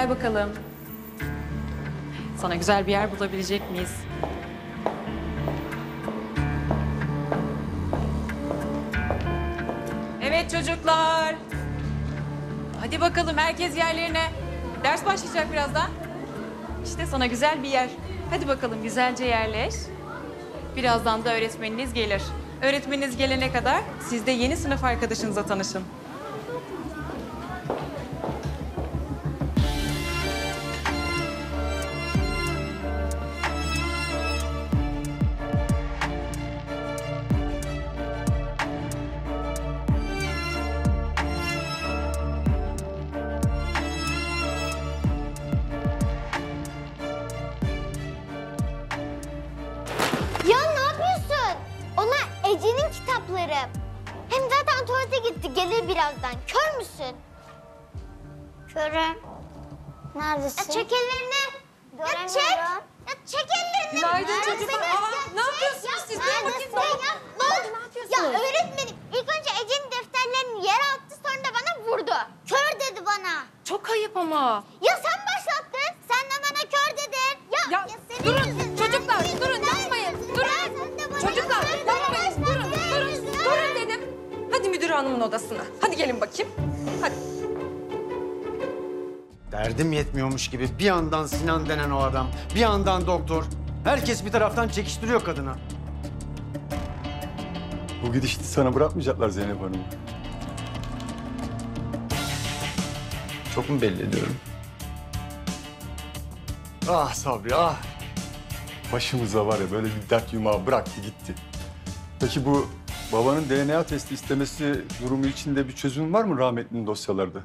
gel bakalım. Sana güzel bir yer bulabilecek miyiz? Evet çocuklar. Hadi bakalım herkes yerlerine. Ders başlayacak birazdan. İşte sana güzel bir yer. Hadi bakalım güzelce yerleş. Birazdan da öğretmeniniz gelir. Öğretmeniniz gelene kadar siz de yeni sınıf arkadaşınıza tanışın. Kitapları. Hem zaten tuvalete gitti. Gelir birazdan. Kör müsün? Körüm. Neredesin? Ya çek ellerini. Ya çek. Ya çek ellerini. Günaydın çocuklar. Ya Aa, ne yapıyorsunuz Ya siz? Bakayım, ne Ya ne oldu? Ne yapıyorsun? Ya öğretmenim ilk önce Ece'nin defterlerini yere attı sonra da bana vurdu. Kör dedi bana. Çok ayıp ama. Ya sen başlattın. Sen de bana kör dedin. Ya, Ya, senin durun, hanımın odasına. Hadi gelin bakayım. Hadi. Derdim yetmiyormuş gibi bir yandan Sinan denen o adam, bir yandan doktor. Herkes bir taraftan çekiştiriyor kadını. Bu gidişi sana bırakmayacaklar Zeynep Hanım. Çok mu belli ediyorum? Ah Sabri ah. Başımıza var ya böyle bir dert yumağı bıraktı gitti. Peki bu babanın DNA testi istemesi durumu içinde bir çözüm var mı rahmetlinin dosyalarda?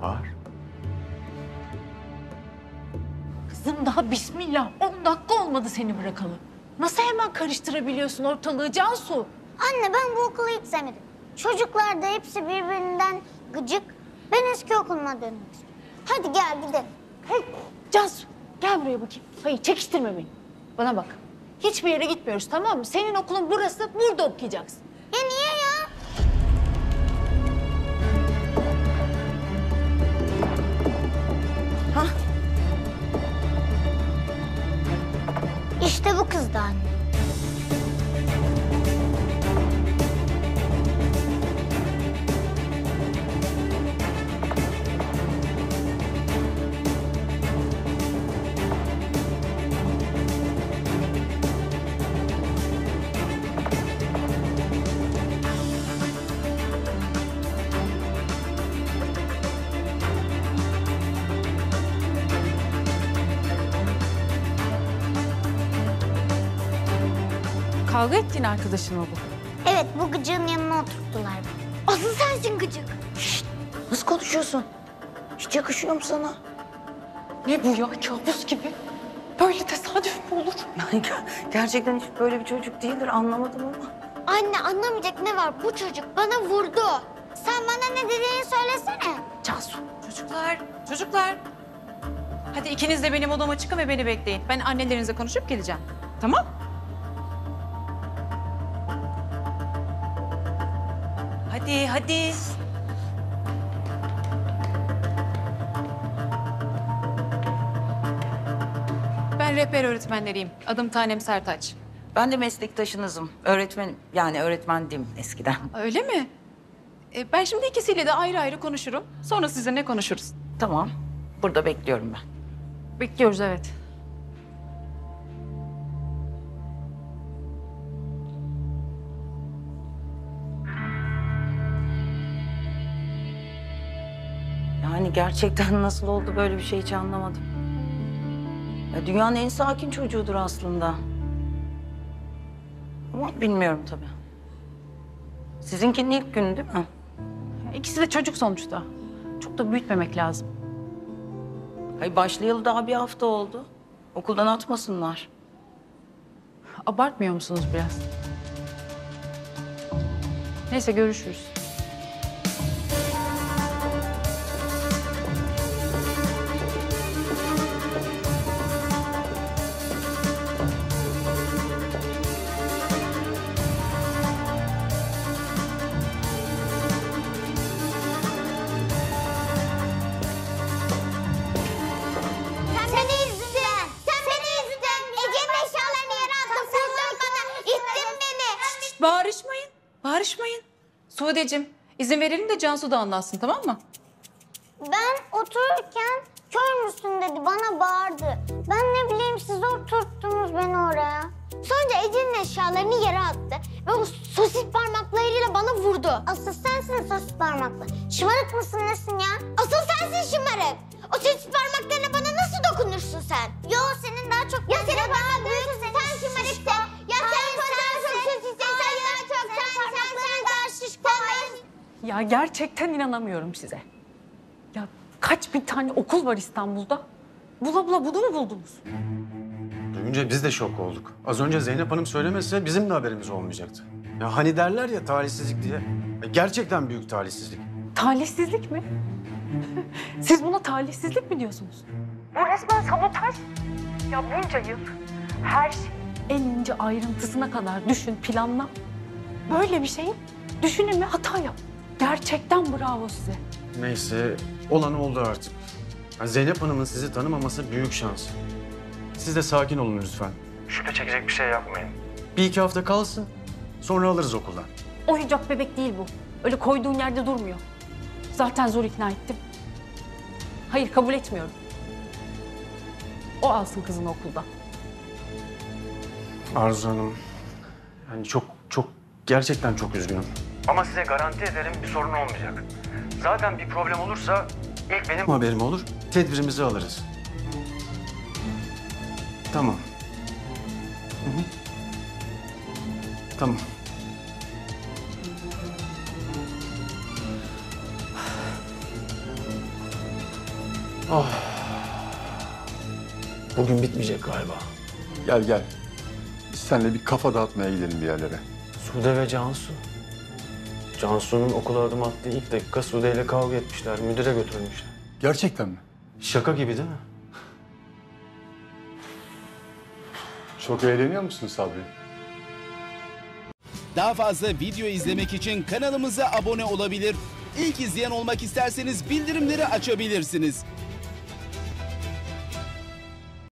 Var. Kızım daha bismillah 10 dakika olmadı seni bırakalı. Nasıl hemen karıştırabiliyorsun ortalığı Cansu? Anne ben bu okulu hiç sevmedim. Çocuklar da hepsi birbirinden gıcık. Ben eski okuluma dönmek istiyorum. Hadi gel gidelim. Hey, Cansu gel buraya bakayım. Hayır çekiştirme beni. Bana bak. Hiçbir yere gitmiyoruz tamam mı? Senin okulun burası, burada okuyacaksın. Ya niye ya? Hah. İşte bu kız Kavga ettiğin arkadaşın mı bu? Evet bu gıcığın yanına oturttular beni. Asıl sensin gıcık. Nasıl konuşuyorsun? Hiç yakışıyor mu sana? Ne bu ya kabus gibi? Böyle tesadüf mü olur? Yani ger- gerçekten hiç böyle bir çocuk değildir anlamadım ama. Anne anlamayacak ne var? Bu çocuk bana vurdu. Sen bana ne dediğini söylesene. Cansu. Çocuklar, çocuklar. Hadi ikiniz de benim odama çıkın ve beni bekleyin. Ben annelerinizle konuşup geleceğim. Tamam? Hadi, hadi. Ben rehber öğretmenleriyim. Adım Tanem Sertaç. Ben de meslektaşınızım. Öğretmenim. Yani öğretmendim eskiden. Öyle mi? E, ben şimdi ikisiyle de ayrı ayrı konuşurum. Sonra sizinle konuşuruz. Tamam. Burada bekliyorum ben. Bekliyoruz evet. Gerçekten nasıl oldu böyle bir şey hiç anlamadım. Ya dünyanın en sakin çocuğudur aslında. Ama bilmiyorum tabii. Sizinkinin ilk günü değil mi? İkisi de çocuk sonuçta. Çok da büyütmemek lazım. Hayır başlayalı daha bir hafta oldu. Okuldan atmasınlar. Abartmıyor musunuz biraz? Neyse görüşürüz. Karışmayın. Sude'cim izin verelim de Cansu da anlatsın tamam mı? Ben otururken kör müsün dedi bana bağırdı. Ben ne bileyim siz oturttunuz beni oraya. Sonra Ece'nin eşyalarını yere attı ve o sosis parmaklarıyla bana vurdu. Asıl sensin sosis parmaklı. Şımarık mısın nesin ya? Asıl sensin şımarık. O sosis parmaklarına bana nasıl dokunursun sen? Yo Ya gerçekten inanamıyorum size. Ya kaç bin tane okul var İstanbul'da? Bula bula bunu mu buldunuz? Duyunca biz de şok olduk. Az önce Zeynep Hanım söylemese bizim de haberimiz olmayacaktı. Ya hani derler ya talihsizlik diye. E, gerçekten büyük talihsizlik. Talihsizlik mi? Siz buna talihsizlik mi diyorsunuz? Bu resmen sabotaj. Ya bunca yıl her şey en ince ayrıntısına kadar düşün, planla. Böyle bir şeyin düşünün ve hata yap. Gerçekten bravo size. Neyse olan oldu artık. Ya Zeynep Hanım'ın sizi tanımaması büyük şans. Siz de sakin olun lütfen. Şüphe çekecek bir şey yapmayın. Bir iki hafta kalsın. Sonra alırız okuldan. Oyuncak bebek değil bu. Öyle koyduğun yerde durmuyor. Zaten zor ikna ettim. Hayır kabul etmiyorum. O alsın kızını okulda. Arzu Hanım, yani çok çok gerçekten çok üzgünüm. Ama size garanti ederim bir sorun olmayacak. Zaten bir problem olursa ilk benim haberim olur, tedbirimizi alırız. Tamam. Hı hı. Tamam. Oh. Bugün bitmeyecek galiba. Gel gel. Biz seninle bir kafa dağıtmaya gidelim bir yerlere. Sude ve Cansu. Cansu'nun okula adım attığı ilk dakika Sude ile kavga etmişler. Müdüre götürülmüşler. Gerçekten mi? Şaka gibi değil mi? Çok eğleniyor musun Sabri? Daha fazla video izlemek için kanalımıza abone olabilir. İlk izleyen olmak isterseniz bildirimleri açabilirsiniz.